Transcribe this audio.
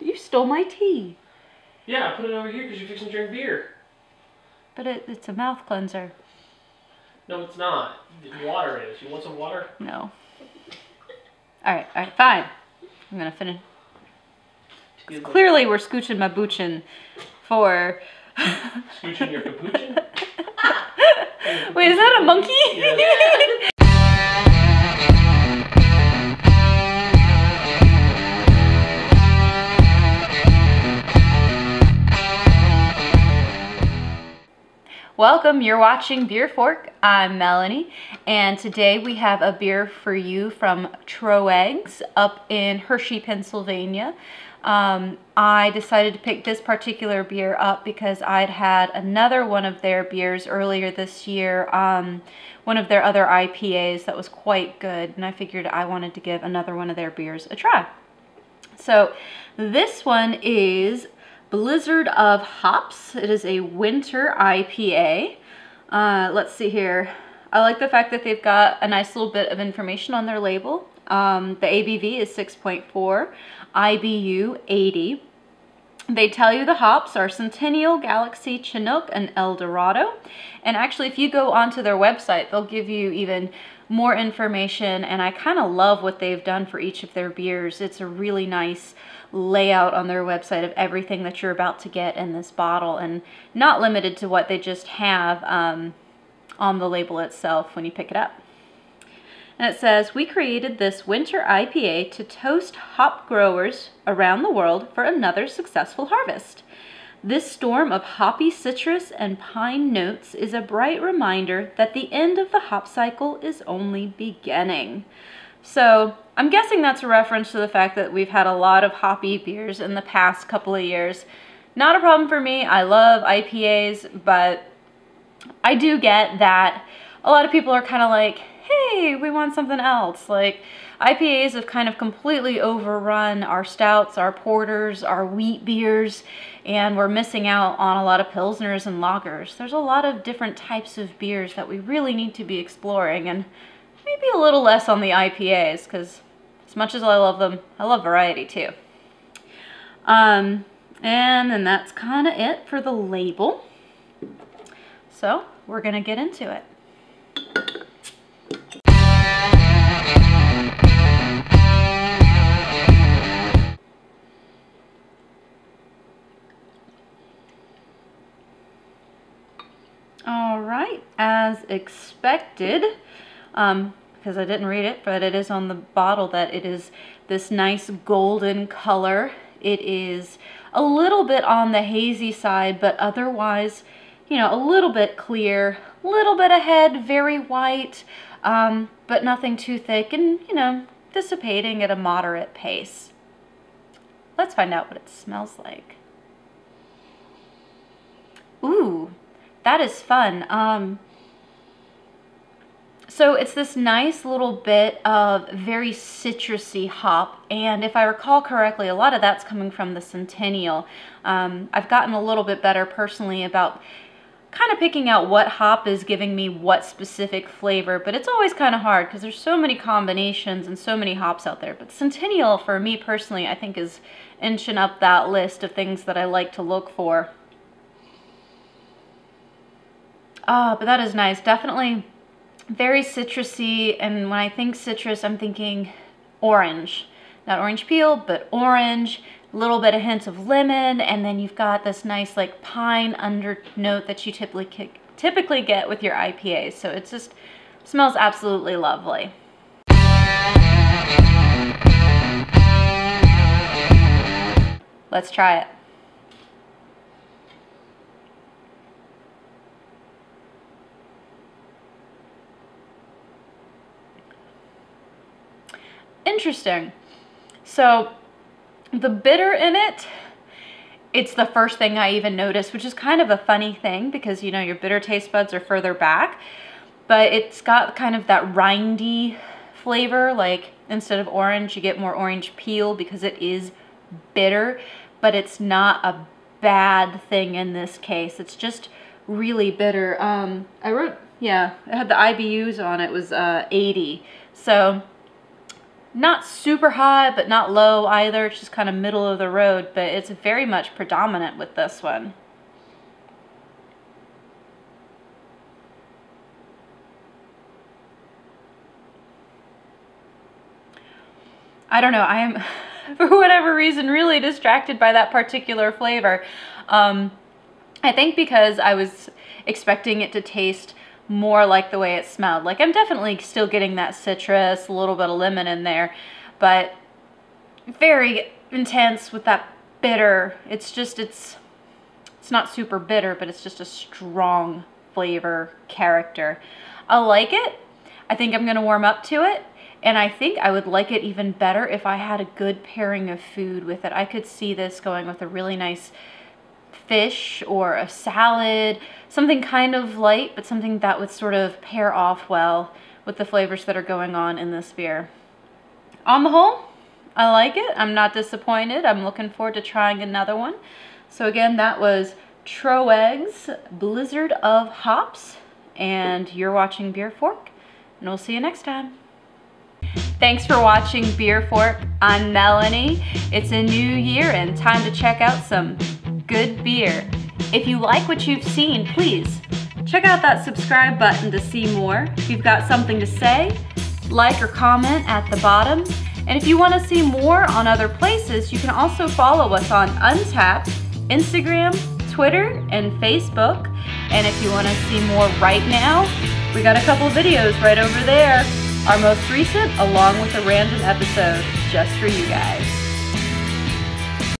You stole my tea. Yeah, I put it over here because you're fixing to drink beer. But it, it's a mouth cleanser. No, it's not. Water is. You want some water? No. Alright, alright, fine. I'm gonna finish. Clearly, we're scooching my boochin for. Scooching your capuchin? Wait, is that a monkey? Yeah. Welcome, you're watching Beer Fork. I'm Melanie, and today we have a beer for you from Troegs up in Hershey, Pennsylvania. Um, I decided to pick this particular beer up because I'd had another one of their beers earlier this year, um, one of their other IPAs that was quite good, and I figured I wanted to give another one of their beers a try. So this one is Blizzard of Hops. It is a winter IPA. Uh, let's see here. I like the fact that they've got a nice little bit of information on their label. Um, the ABV is 6.4, IBU 80. They tell you the hops are Centennial, Galaxy, Chinook, and El Dorado. And actually, if you go onto their website, they'll give you even more information. And I kind of love what they've done for each of their beers. It's a really nice layout on their website of everything that you're about to get in this bottle and not limited to what they just have um, on the label itself when you pick it up. And it says, We created this winter IPA to toast hop growers around the world for another successful harvest. This storm of hoppy citrus and pine notes is a bright reminder that the end of the hop cycle is only beginning. So I'm guessing that's a reference to the fact that we've had a lot of hoppy beers in the past couple of years. Not a problem for me. I love IPAs, but I do get that a lot of people are kind of like, hey, we want something else. Like, IPAs have kind of completely overrun our stouts, our porters, our wheat beers, and we're missing out on a lot of pilsners and lagers. There's a lot of different types of beers that we really need to be exploring, and maybe a little less on the IPAs, because as much as I love them, I love variety too. Um, and then that's kind of it for the label. So we're gonna get into it. As expected, um, because I didn't read it, but it is on the bottle that it is this nice golden color. It is a little bit on the hazy side, but otherwise, you know, a little bit clear, little bit ahead, very white, um, but nothing too thick and, you know, dissipating at a moderate pace. Let's find out what it smells like. Ooh, that is fun. Um, so it's this nice little bit of very citrusy hop, and if I recall correctly, a lot of that's coming from the Centennial. Um, I've gotten a little bit better personally about kind of picking out what hop is giving me what specific flavor, but it's always kind of hard because there's so many combinations and so many hops out there. But Centennial, for me personally, I think is inching up that list of things that I like to look for. Ah, but that is nice. Definitely very citrusy, and when I think citrus, I'm thinking orange. Not orange peel, but orange, a little bit of hints of lemon, and then you've got this nice like pine undernote that you typically typically get with your IPAs. So it just smells absolutely lovely. Let's try it. Interesting. So the bitter in it, it's the first thing I even noticed, which is kind of a funny thing because, you know, your bitter taste buds are further back, but it's got kind of that rindy flavor. Like instead of orange, you get more orange peel because it is bitter, but it's not a bad thing in this case. It's just really bitter. Um, I wrote, yeah, it had the IBUs on it, was uh, 80. So not super high, but not low either. It's just kind of middle of the road, but it's very much predominant with this one. I don't know. I am, for whatever reason, really distracted by that particular flavor. Um, I think because I was expecting it to taste more like the way it smelled. Like I'm definitely still getting that citrus, a little bit of lemon in there, but very intense with that bitter. It's just, it's, it's not super bitter, but it's just a strong flavor character. I like it. I think I'm gonna warm up to it. And I think I would like it even better if I had a good pairing of food with it. I could see this going with a really nice fish or a salad, something kind of light, but something that would sort of pair off well with the flavors that are going on in this beer. On the whole, I like it. I'm not disappointed. I'm looking forward to trying another one. So again, that was Troegs Blizzard of Hops, and you're watching Beer Fork, and we'll see you next time. Thanks for watching Beer Fork. I'm Melanie. It's a new year and time to check out some good beer. If you like what you've seen, please check out that subscribe button to see more. If you've got something to say, like or comment at the bottom. And if you want to see more on other places, you can also follow us on Untappd, Instagram, Twitter, and Facebook. And if you want to see more right now, we got a couple videos right over there. Our most recent, along with a random episode, just for you guys.